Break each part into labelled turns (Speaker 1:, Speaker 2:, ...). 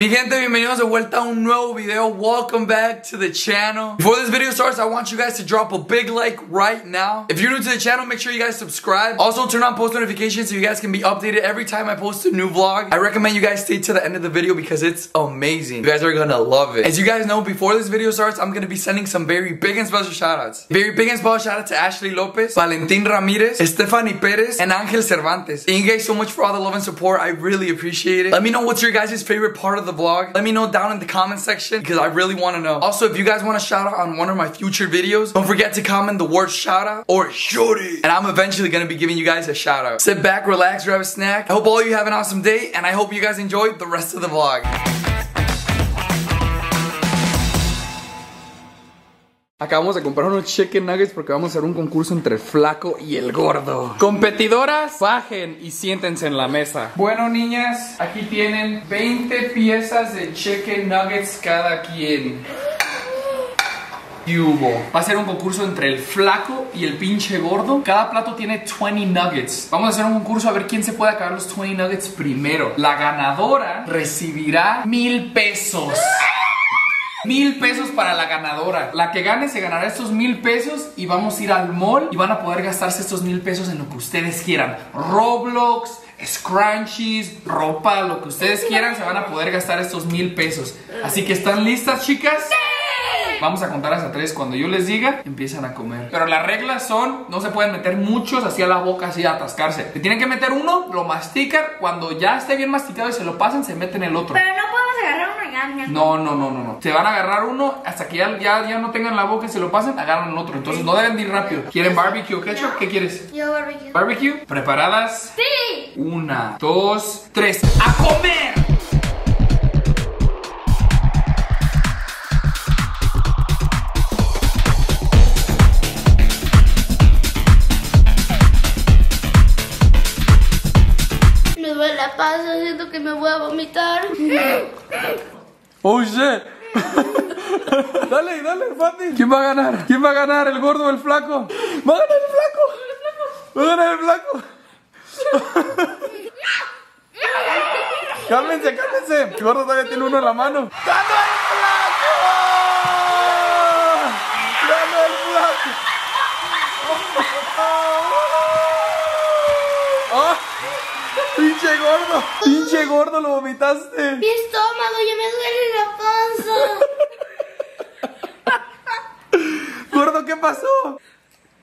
Speaker 1: Mi gente, bienvenidos de vuelta a un nuevo video. Welcome back to the channel. Before this video starts, I want you guys to drop a big like right now. If you're new to the channel, make sure you guys subscribe. Also, turn on post notifications so you guys can be updated every time I post a new vlog. I recommend you guys stay to the end of the video because it's amazing. You guys are gonna love it. As you guys know, before this video starts, I'm gonna be sending some very big and special shoutouts. Very big and special shout out to Ashley Lopez, Valentin Ramirez, Stephanie Perez, and Angel Cervantes. Thank you guys so much for all the love and support. I really appreciate it. Let me know what's your guys' favorite part of vlog. Let me know down in the comment section because I really want to know. Also, if you guys want a shout out on one of my future videos, don't forget to comment the word shout out or shorty. And I'm eventually going to be giving you guys a shout out. Sit back, relax, grab a snack. I hope all you have an awesome day and I hope you guys enjoyed the rest of the vlog. Acabamos de comprar unos chicken nuggets porque vamos a hacer un concurso entre el flaco y el gordo. Competidoras, bajen y siéntense en la mesa. Bueno, niñas, aquí tienen 20 piezas de chicken nuggets cada quien. ¿Qué hubo? Va a ser un concurso entre el flaco y el pinche gordo. Cada plato tiene 20 nuggets. Vamos a hacer un concurso a ver quién se puede acabar los 20 nuggets primero. La ganadora recibirá mil pesos. Mil pesos para la ganadora. La que gane se ganará estos mil pesos y vamos a ir al mall y van a poder gastarse estos mil pesos en lo que ustedes quieran. Roblox, scrunchies, ropa, lo que ustedes quieran, se van a poder gastar estos mil pesos. Así que están listas, chicas. Vamos a contar hasta tres. Cuando yo les diga, empiezan a comer. Pero las reglas son: no se pueden meter muchos así a la boca, así a atascarse. Se tienen que meter uno, lo mastican. Cuando ya esté bien masticado y se lo pasen, se meten el otro.
Speaker 2: Pero agarrar uno y.
Speaker 1: No, no, no, no, no. Se van a agarrar uno hasta que ya, ya, ya no tengan la boca y se lo pasen, agarran otro. Entonces no deben de ir rápido. ¿Quieren barbecue o ketchup? ¿Qué quieres?
Speaker 2: Yo barbecue.
Speaker 1: ¿Barbecue? ¿Preparadas?
Speaker 2: Sí.
Speaker 1: Una, dos, tres. ¡A comer!
Speaker 2: Me duele la panza, siento que me voy a vomitar.
Speaker 1: Oh shit. dale, dale, Fati. ¿Quién va a ganar? ¿Quién va a ganar? ¿El gordo o el flaco? ¡Va a ganar el flaco! ¡Va a ganar el flaco! cálmense, cálmense. El gordo todavía tiene uno en la mano. ¡Ganó el flaco! ¡Ganó el flaco! ¡Ah! ¡Pinche gordo! ¡Pinche gordo, lo vomitaste!
Speaker 2: Mi estómago, ya me duele la panza.
Speaker 1: Gordo, ¿qué pasó?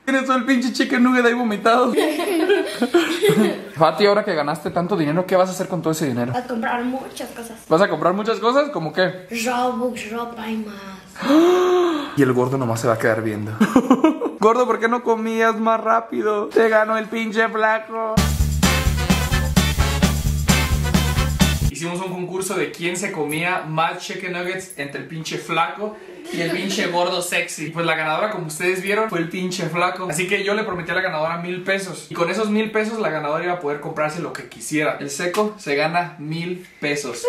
Speaker 1: Tienes todo el pinche chicken nugget ahí vomitado. Fati, ahora que ganaste tanto dinero, ¿qué vas a hacer con todo ese dinero?
Speaker 2: A comprar muchas cosas.
Speaker 1: ¿Vas a comprar muchas cosas? ¿Como qué?
Speaker 2: Robux, ropa y más.
Speaker 1: Y el gordo nomás se va a quedar viendo. gordo, ¿por qué no comías más rápido? Te ganó el pinche flaco. Hicimos un concurso de quién se comía más chicken nuggets entre el pinche flaco y el pinche gordo sexy. Pues la ganadora, como ustedes vieron, fue el pinche flaco. Así que yo le prometí a la ganadora mil pesos. Y con esos mil pesos la ganadora iba a poder comprarse lo que quisiera. El seco se gana mil pesos.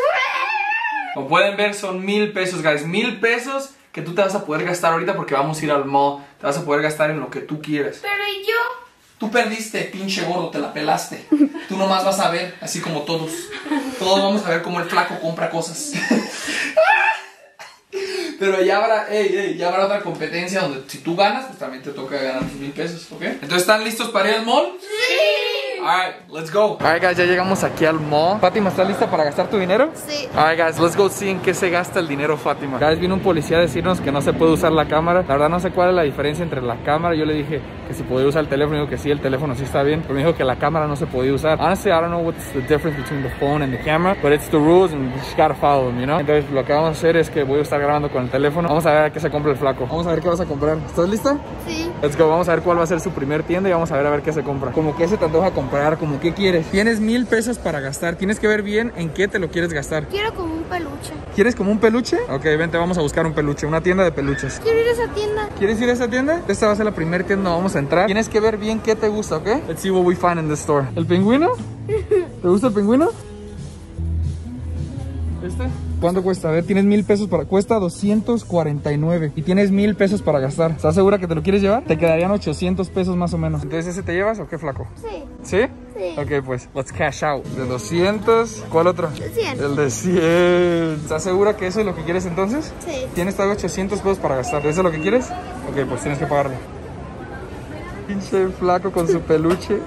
Speaker 1: Como pueden ver, son mil pesos, guys. Mil pesos que tú te vas a poder gastar ahorita porque vamos a ir al mall. Te vas a poder gastar en lo que tú quieras.
Speaker 2: Pero ¿y yo?
Speaker 1: Tú perdiste, pinche gordo, te la pelaste. Tú nomás vas a ver, así como todos. Todos vamos a ver cómo el flaco compra cosas. Pero ya habrá, ey, ey, ya habrá otra competencia donde si tú ganas, pues también te toca ganar tus mil pesos, ¿ok? Entonces, ¿están listos para ir al mall?
Speaker 2: Sí.
Speaker 1: Alright, let's go. Alright, guys, ya llegamos aquí al mall. Fátima, ¿estás lista para gastar tu dinero?
Speaker 2: Sí.
Speaker 1: Alright, guys, let's go see en qué se gasta el dinero, Fátima. Guys, vino un policía a decirnos que no se puede usar la cámara. La verdad, no sé cuál es la diferencia entre la cámara. Yo le dije que si podía usar el teléfono. Dijo que sí, el teléfono sí está bien. Pero me dijo que la cámara no se podía usar. Honestly, I don't know what's the difference between the phone and the camera, but it's the rules and you just gotta follow them, you know? Entonces, lo que vamos a hacer es que voy a estar grabando con el teléfono. Vamos a ver a qué se compra el flaco. Vamos a ver qué vas a comprar. ¿Estás lista?
Speaker 2: Sí.
Speaker 1: Let's go, vamos a ver cuál va a ser su primer tienda y vamos a ver a ver qué se compra. Como que se te antoja comprar, como qué quieres. Tienes mil pesos para gastar. Tienes que ver bien en qué te lo quieres gastar.
Speaker 2: Quiero como un peluche.
Speaker 1: ¿Quieres como un peluche? Ok, vente, vamos a buscar un peluche, una tienda de peluches.
Speaker 2: Quiero ir a esa tienda.
Speaker 1: ¿Quieres ir a esa tienda? Esta va a ser la primera tienda donde vamos a entrar. Tienes que ver bien qué te gusta, ¿ok? Let's see what we find in the store. ¿El pingüino? ¿Te gusta el pingüino? ¿Este? ¿Cuánto cuesta? A ver, tienes mil pesos para... Cuesta 249 y tienes mil pesos para gastar. ¿Estás segura que te lo quieres llevar? Te quedarían 800 pesos más o menos. Entonces, ¿ese te llevas o qué flaco?
Speaker 2: Sí.
Speaker 1: ¿Sí?
Speaker 2: Sí.
Speaker 1: Ok, pues, let's cash out. De 200. ¿Cuál otro?
Speaker 2: De 100.
Speaker 1: El de 100. ¿Estás segura que eso es lo que quieres entonces?
Speaker 2: Sí.
Speaker 1: Tienes todavía 800 pesos para gastar. ¿Eso es lo que quieres? Ok, pues tienes que pagarlo. Pinche flaco con su peluche.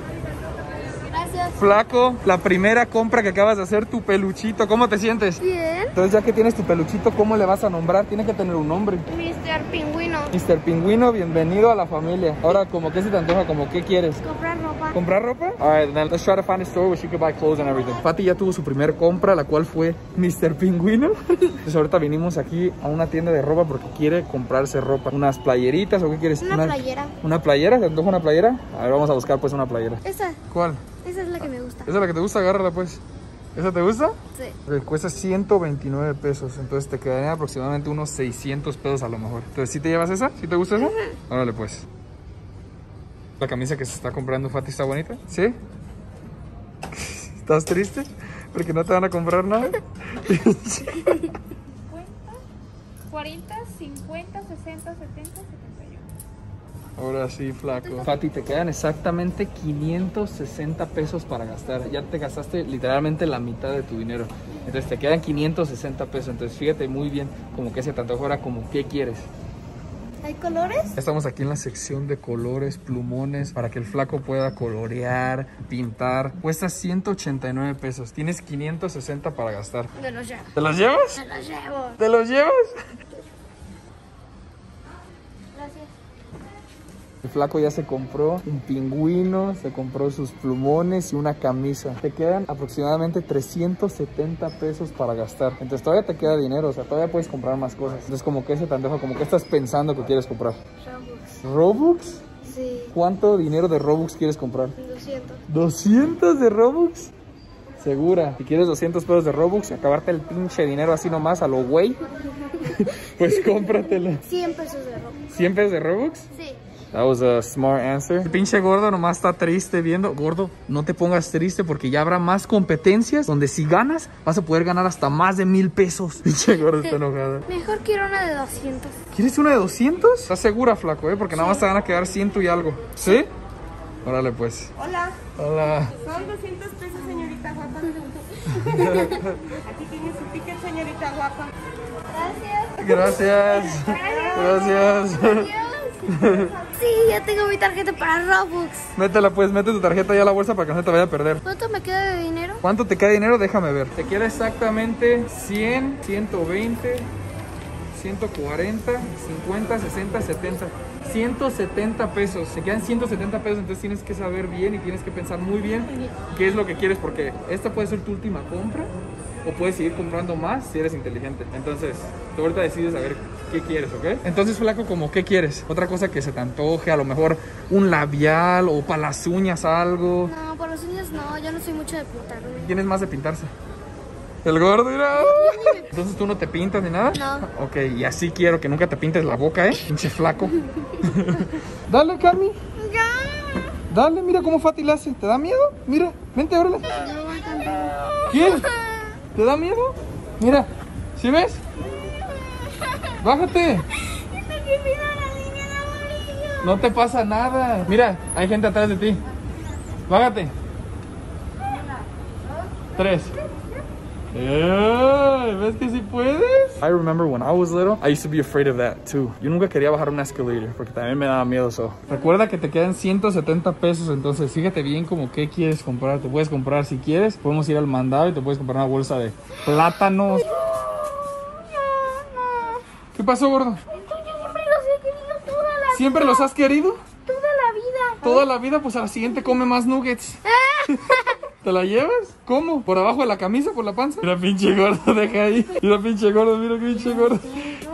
Speaker 1: Flaco, la primera compra que acabas de hacer, tu peluchito. ¿Cómo te sientes?
Speaker 2: Bien.
Speaker 1: Entonces, ya que tienes tu peluchito, ¿cómo le vas a nombrar? Tiene que tener un nombre.
Speaker 2: Mr. Pingüino.
Speaker 1: Mr. Pingüino, bienvenido a la familia. Ahora, ¿como qué se te antoja? ¿Como qué quieres?
Speaker 2: Comprar ropa.
Speaker 1: ¿Comprar ropa? Alright, then let's try to find a store where she could buy clothes and everything. Patty ya tuvo su primer compra, la cual fue Mr. Pingüino. Entonces ahorita vinimos aquí a una tienda de ropa porque quiere comprarse ropa. Unas playeritas o qué quieres?
Speaker 2: Una playera.
Speaker 1: ¿Una playera? ¿Te antoja una playera? A ver, vamos a buscar pues una playera.
Speaker 2: Esa.
Speaker 1: ¿Cuál?
Speaker 2: Esa es la que me gusta.
Speaker 1: ¿Esa es la que te gusta? Agárrala pues. ¿Esa te gusta?
Speaker 2: Sí.
Speaker 1: Cuesta 129 pesos, entonces te quedarían aproximadamente unos 600 pesos a lo mejor. Entonces, ¿sí te llevas esa? ¿Sí te gusta esa? Órale pues. La camisa que se está comprando Fati está bonita, ¿sí? ¿Estás triste? Porque no te van a comprar nada.
Speaker 3: 40, 50, 60, 70, 71.
Speaker 1: Ahora sí, flaco. Fati, te quedan exactamente 560 pesos para gastar. Ya te gastaste literalmente la mitad de tu dinero. Entonces te quedan 560 pesos. Entonces fíjate muy bien como que se te antoja ahora como qué quieres.
Speaker 2: ¿Hay colores?
Speaker 1: Estamos aquí en la sección de colores, plumones, para que el flaco pueda colorear, pintar. Cuesta 189 pesos. Tienes 560 para gastar.
Speaker 2: Me los llevo.
Speaker 1: ¿Te los llevas?
Speaker 2: Me los llevo.
Speaker 1: ¿Te los llevas?
Speaker 2: Gracias.
Speaker 1: El flaco ya se compró un pingüino, se compró sus plumones y una camisa. Te quedan aproximadamente 370 pesos para gastar. Entonces todavía te queda dinero, o sea, todavía puedes comprar más cosas. Entonces como que ese te antoja, como que estás pensando que quieres comprar.
Speaker 2: Robux.
Speaker 1: ¿Robux?
Speaker 2: Sí.
Speaker 1: ¿Cuánto dinero de Robux quieres comprar?
Speaker 2: 200.
Speaker 1: ¿200 de Robux? Segura. Si quieres 200 pesos de Robux y acabarte el pinche dinero así nomás a lo güey, pues cómpratelo.
Speaker 2: 100 pesos de Robux.
Speaker 1: ¿100 pesos de Robux?
Speaker 2: Sí.
Speaker 1: That was a smart answer. El pinche gordo nomás está triste viendo. Gordo, no te pongas triste porque ya habrá más competencias donde si ganas vas a poder ganar hasta más de mil pesos. Pinche gordo está enojada.
Speaker 2: Mejor quiero una de 200.
Speaker 1: ¿Quieres una de 200? ¿Estás segura, flaco, eh? Porque nada más te van a quedar 100 y algo. ¿Sí? Órale, pues.
Speaker 4: Hola,
Speaker 1: Hola.
Speaker 4: son 200 pesos, señorita guapa. Aquí tiene su ticket, señorita guapa.
Speaker 2: Gracias.
Speaker 1: Gracias. Gracias.
Speaker 2: Sí, ya tengo mi tarjeta para Robux.
Speaker 1: Métela pues, mete tu tarjeta ya a la bolsa para que no se te vaya a perder.
Speaker 2: ¿Cuánto me queda de dinero?
Speaker 1: ¿Cuánto te queda dinero? Déjame ver. Te queda exactamente 100, 120, 140, 50, 60, 70. 170 pesos. Se quedan 170 pesos, entonces tienes que saber bien y tienes que pensar muy bien qué es lo que quieres, porque esta puede ser tu última compra o puedes seguir comprando más si eres inteligente. Entonces, tú ahorita decides a ver qué quieres, ¿ok? Entonces, flaco, como qué quieres? Otra cosa que se te antoje, a lo mejor un labial o para las uñas algo.
Speaker 2: No, por las uñas no, yo no soy mucho de pintarme.
Speaker 1: ¿Tienes más de pintarse? El gordo, mira. Entonces tú no te pintas ni nada.
Speaker 2: No.
Speaker 1: Ok, y así quiero que nunca te pintes la boca, ¿eh? Pinche flaco. Dale, Cami.
Speaker 2: Ya.
Speaker 1: Dale, mira cómo Fati la hace. ¿Te da miedo? Mira, vente, órale.
Speaker 2: No voy a cantar.
Speaker 1: ¿Quién? ¿Te da miedo? Mira, ¿sí ves? Bájate. No te pasa nada. Mira, hay gente atrás de ti. Bájate. Tres. Eh, ¿Ves que sí puedes? I remember when I was little, I used to be afraid of that too. Yo nunca quería bajar un escalator porque también me daba miedo eso. Recuerda que te quedan 170 pesos, entonces fíjate bien como qué quieres comprar. Te puedes comprar si quieres, podemos ir al mandado y te puedes comprar una bolsa de plátanos. ¿Qué pasó, gordo?
Speaker 2: Siempre los he querido toda la,
Speaker 1: ¿Siempre los has querido?
Speaker 2: toda la vida.
Speaker 1: Toda la vida, pues a la siguiente come más nuggets. ¿Te la llevas? ¿Cómo? ¿Por abajo de la camisa? ¿Por la panza? Mira, pinche gordo, deja ahí. Mira, pinche gordo, mira, pinche gordo.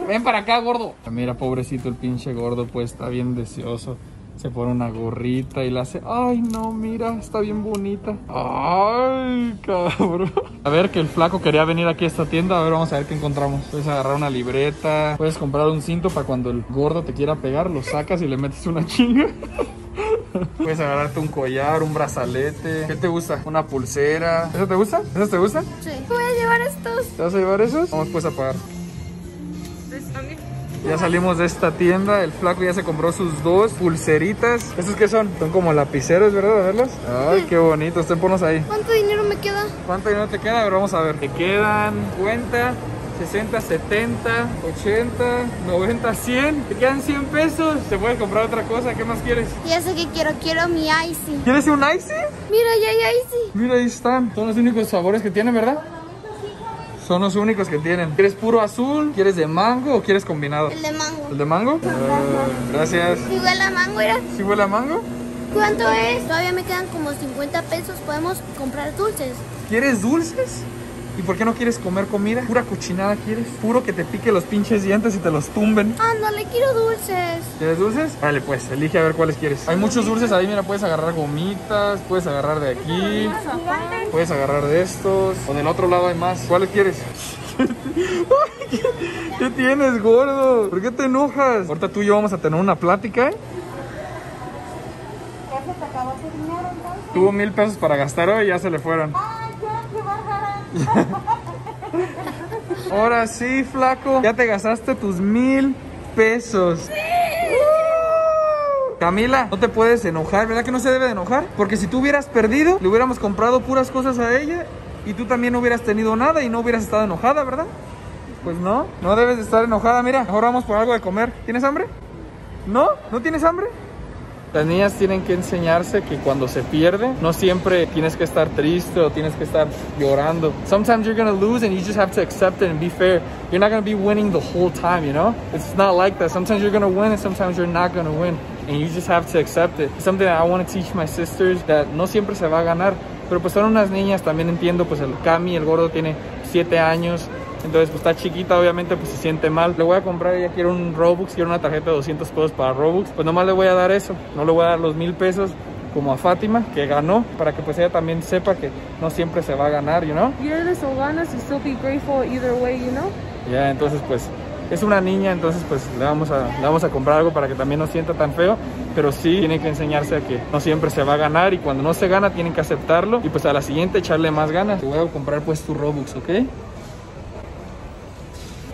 Speaker 1: Ven para acá, gordo. Mira, pobrecito el pinche gordo, pues está bien deseoso. Se pone una gorrita y la hace. Ay, no, mira, está bien bonita. Ay, cabrón. A ver, que el flaco quería venir aquí a esta tienda. A ver, vamos a ver qué encontramos. Puedes agarrar una libreta. Puedes comprar un cinto para cuando el gordo te quiera pegar. Lo sacas y le metes una chinga. Puedes agarrarte un collar, un brazalete. ¿Qué te gusta? Una pulsera. ¿Eso te gusta? ¿Eso te gusta?
Speaker 2: Sí. Voy a llevar estos.
Speaker 1: ¿Te vas a llevar esos? Vamos pues a pagar. Ya salimos de esta tienda. El flaco ya se compró sus dos pulseritas. ¿Estos qué son? Son como lapiceros, ¿verdad? A verlos. Ay, qué bonitos. Ten ponos ahí.
Speaker 2: ¿Cuánto dinero me queda?
Speaker 1: ¿Cuánto dinero te queda? A ver, vamos a ver. Te quedan 50, 60, 70, 80, 90, 100. Te quedan 100 pesos. Te puedes comprar otra cosa. ¿Qué más quieres?
Speaker 2: Ya sé que quiero, quiero mi icy.
Speaker 1: ¿Quieres un icy?
Speaker 2: Mira, ya hay icy.
Speaker 1: Mira, ahí están. Son los únicos sabores que tienen, ¿verdad? Son los únicos que tienen. ¿Quieres puro azul? ¿Quieres de mango o quieres combinado?
Speaker 2: El de mango.
Speaker 1: ¿El de mango? Gracias.
Speaker 2: Si huele a mango, mira.
Speaker 1: ¿Sí huele a mango?
Speaker 2: ¿Cuánto es? Todavía me quedan como 50 pesos. Podemos comprar dulces.
Speaker 1: ¿Quieres dulces? ¿Y por qué no quieres comer comida? ¿Pura cochinada quieres? ¿Puro que te pique los pinches dientes y te los tumben?
Speaker 2: Ándale, quiero dulces.
Speaker 1: ¿Quieres dulces? Vale, pues, elige a ver cuáles quieres. Hay muchos dulces ahí, mira, puedes agarrar gomitas, puedes agarrar de aquí, puedes agarrar de estos, o del otro lado hay más. ¿Cuáles quieres? ¿Qué tienes, gordo? ¿Por qué te enojas? Ahorita tú y yo vamos a tener una plática, ¿eh?
Speaker 4: ¿Ya se te acabó tu dinero entonces?
Speaker 1: Tuvo mil pesos para gastar hoy y ya se le fueron. Ahora sí, flaco. Ya te gastaste tus mil pesos. Camila, no te puedes enojar, ¿verdad que no se debe de enojar? Porque si tú hubieras perdido, le hubiéramos comprado puras cosas a ella y tú también no hubieras tenido nada y no hubieras estado enojada, ¿verdad? Pues no, no debes de estar enojada. Mira, mejor vamos por algo de comer. ¿Tienes hambre? ¿No? ¿No tienes hambre? Las niñas tienen que enseñarse que cuando se pierde, no siempre tienes que estar triste o tienes que estar llorando. Sometimes you're gonna lose and you just have to accept it and be fair. You're not gonna be winning the whole time, you know? It's not like that. Sometimes you're gonna win and sometimes you're not gonna win. And you just have to accept it. Something that I want to teach my sisters that no siempre se va a ganar. Pero pues son unas niñas, también entiendo, pues el Cami, el gordo, tiene 7 años. Entonces, pues está chiquita, obviamente, pues se siente mal. Le voy a comprar, ella quiere un Robux, quiere una tarjeta de 200 pesos para Robux. Pues nomás le voy a dar eso. No le voy a dar los mil pesos como a Fátima, que ganó, para que pues ella también sepa que no siempre se va a ganar, you know?
Speaker 4: Pierdes o ganas y still be grateful either way, you know?
Speaker 1: Ya, entonces pues es una niña, entonces pues le vamos, a, le vamos a comprar algo para que también no sienta tan feo, pero sí tiene que enseñarse a que no siempre se va a ganar y cuando no se gana tienen que aceptarlo y pues a la siguiente echarle más ganas. Te voy a comprar pues tu Robux, ¿ok?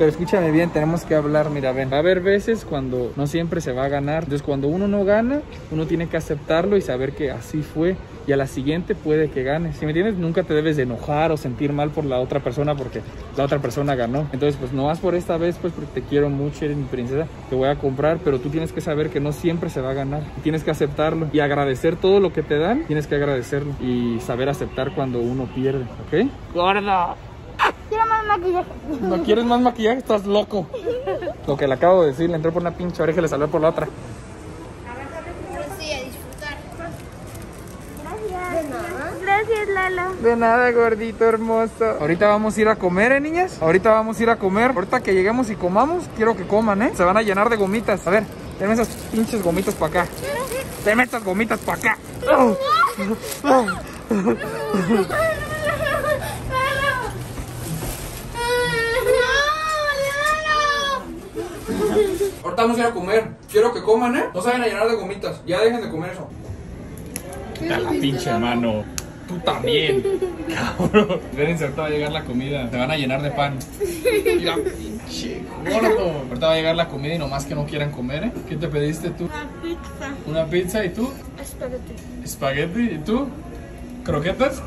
Speaker 1: Pero escúchame bien, tenemos que hablar, mira, ven. Va a haber veces cuando no siempre se va a ganar. Entonces, cuando uno no gana, uno tiene que aceptarlo y saber que así fue. Y a la siguiente puede que gane. Si me entiendes, nunca te debes de enojar o sentir mal por la otra persona porque la otra persona ganó. Entonces, pues no vas por esta vez, pues porque te quiero mucho, eres mi princesa. Te voy a comprar, pero tú tienes que saber que no siempre se va a ganar. Tienes que aceptarlo y agradecer todo lo que te dan. Tienes que agradecerlo y saber aceptar cuando uno pierde, ¿ok? Gorda.
Speaker 2: Maquillaje.
Speaker 1: ¿No quieres más maquillaje? Estás loco. Lo que le acabo de decir, le entró por una pinche oreja y le salió por la otra.
Speaker 2: Pero sí, a disfrutar.
Speaker 3: Gracias, Lalo.
Speaker 1: De nada, gordito hermoso. Ahorita vamos a ir a comer, ¿eh, niñas? Ahorita vamos a ir a comer. Ahorita que lleguemos y comamos, quiero que coman, ¿eh? Se van a llenar de gomitas. A ver, denme esas pinches gomitas para acá. Denme estas gomitas para acá. Ahorita vamos a ir a comer. Quiero que coman, ¿eh? No saben a llenar de gomitas. Ya dejen de comer eso. A la pinche mano. Tú también. Cabrón. Espérense, ahorita va a llegar la comida. Te van a llenar de pan. Mira, pinche gordo. Ahorita va a llegar la comida y nomás que no quieran comer, ¿eh? ¿Qué te pediste tú?
Speaker 4: Una pizza.
Speaker 1: ¿Una pizza y tú?
Speaker 4: Espagueti.
Speaker 1: ¿Espagueti y tú? ¿Croquetas?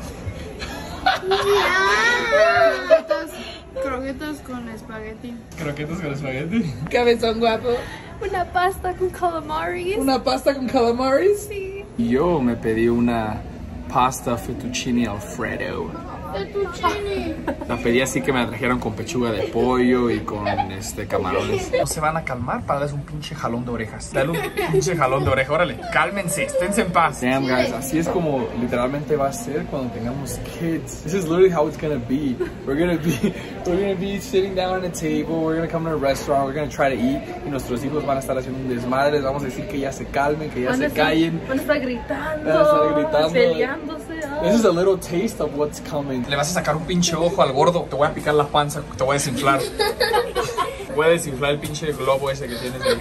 Speaker 5: Croquetas con espagueti.
Speaker 1: ¿Croquetas con espagueti? Cabezón guapo.
Speaker 3: Una pasta con calamaris.
Speaker 1: ¿Una pasta con calamaris? Sí. Yo me pedí una pasta fettuccine alfredo. La pedí así que me la trajeron con pechuga de pollo y con este camarones. No se van a calmar para darles un pinche jalón de orejas. Dale un pinche jalón de oreja, órale. Cálmense, esténse en paz. Damn guys, así es como literalmente va a ser cuando tengamos kids. This is literally how it's gonna be. We're gonna be, we're gonna be sitting down at a table, we're gonna come to a restaurant, we're gonna try to eat y nuestros hijos van a estar haciendo un desmadre. Les vamos a decir que ya se calmen, que ya se callen.
Speaker 4: Van a estar gritando.
Speaker 1: Van a estar gritando.
Speaker 4: Peleándose.
Speaker 1: This is a little taste of what's coming. Le vas a sacar un pinche ojo al gordo, te voy a picar la panza, te voy a desinflar. voy a desinflar el pinche globo ese que tienes ahí.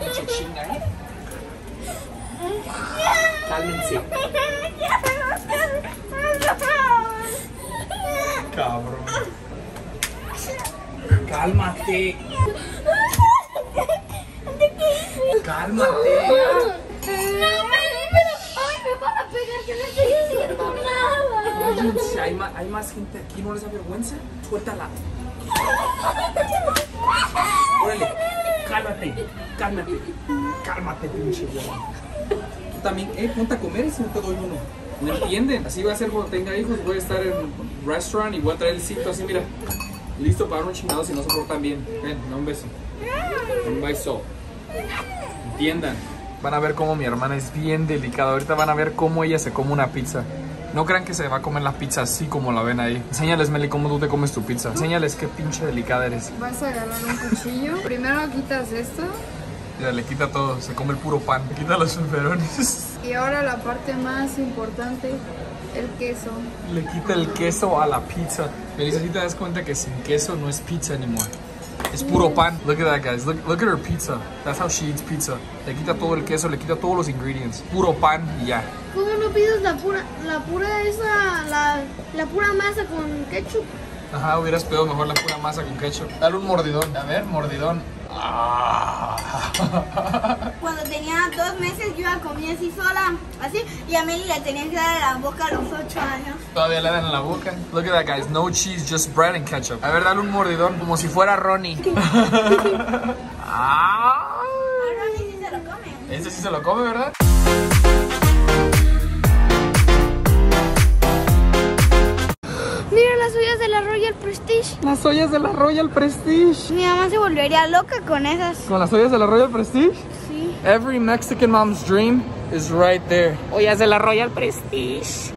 Speaker 1: Pinche china. Cálmense. Cabrón. Cálmate. Cálmate.
Speaker 2: No me pero ay, me van a pegar, yo no estoy haciendo nada.
Speaker 1: Cállense, hay más, hay más gente aquí, ¿no les da vergüenza? Suéltala. Órale, cálmate, cálmate, cálmate, pinche. Tú también, eh, ponte a comer y si no te doy uno. ¿No entienden? Así va a ser cuando tenga hijos, voy a estar en un restaurant y voy a traer el cinto así, mira. Listo para dar un chingado si no se portan bien. Ven, da un beso. Un beso. Entiendan. Van a ver cómo mi hermana es bien delicada. Ahorita van a ver cómo ella se come una pizza. No crean que se va a comer la pizza así como la ven ahí. Enséñales, Meli, cómo tú te comes tu pizza. Enséñales qué pinche delicada eres.
Speaker 5: Vas a agarrar un cuchillo. Primero quitas esto.
Speaker 1: Mira, le quita todo. Se come el puro pan. Le quita los feferones.
Speaker 5: Y ahora la parte más importante, el queso.
Speaker 1: Le quita el queso a la pizza. Melissa, si te das cuenta que sin queso no es pizza anymore. Es puro pan. Look at that, guys. Look, look at her pizza. That's how she eats pizza. Le quita todo el queso, le quita todos los ingredients. Puro pan y ya.
Speaker 2: ¿Cómo no pides la pura, la pura esa, la, la pura masa con ketchup?
Speaker 1: Ajá, hubieras pedido mejor la pura masa con ketchup. Dale un mordidón. A ver, mordidón.
Speaker 2: Cuando tenía dos meses yo la comía así sola, así, y a Meli le tenía que dar en la boca a los ocho años.
Speaker 1: Todavía le dan en la boca. Look at that, guys. No cheese, just bread and ketchup. A ver, dale un mordidón como si fuera Ronnie. ah.
Speaker 2: Ahora sí sí se lo come.
Speaker 1: Ese sí se lo come, ¿verdad?
Speaker 2: Mira las ollas de la Royal Prestige.
Speaker 1: Las ollas de la Royal Prestige.
Speaker 2: Mi mamá se volvería loca con esas.
Speaker 1: ¿Con las ollas de la Royal Prestige?
Speaker 2: Sí.
Speaker 1: Every Mexican mom's dream is right there. Ollas de la Royal Prestige.